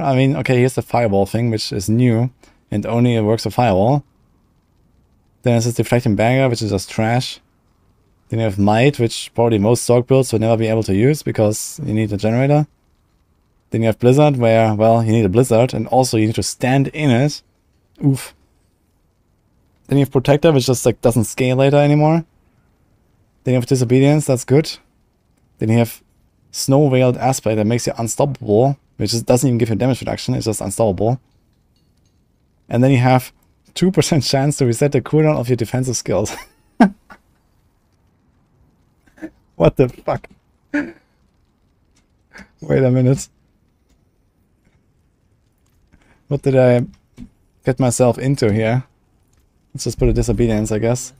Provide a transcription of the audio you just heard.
I mean, okay, here's the fireball thing, which is new and only works with firewall. Then there's this deflecting barrier, which is just trash. Then you have might, which probably most Sorc builds will never be able to use because you need a generator. Then you have blizzard, where, well, you need a blizzard and also you need to stand in it. Oof. Then you have protector, which just like doesn't scale later anymore. Then you have disobedience, that's good. Then you have snow veiled aspect that makes you unstoppable, which just doesn't even give you damage reduction, it's just unstoppable. And then you have 2% chance to reset the cooldown of your defensive skills. what the fuck? Wait a minute. What did I get myself into here? Let's just put a disobedience, I guess.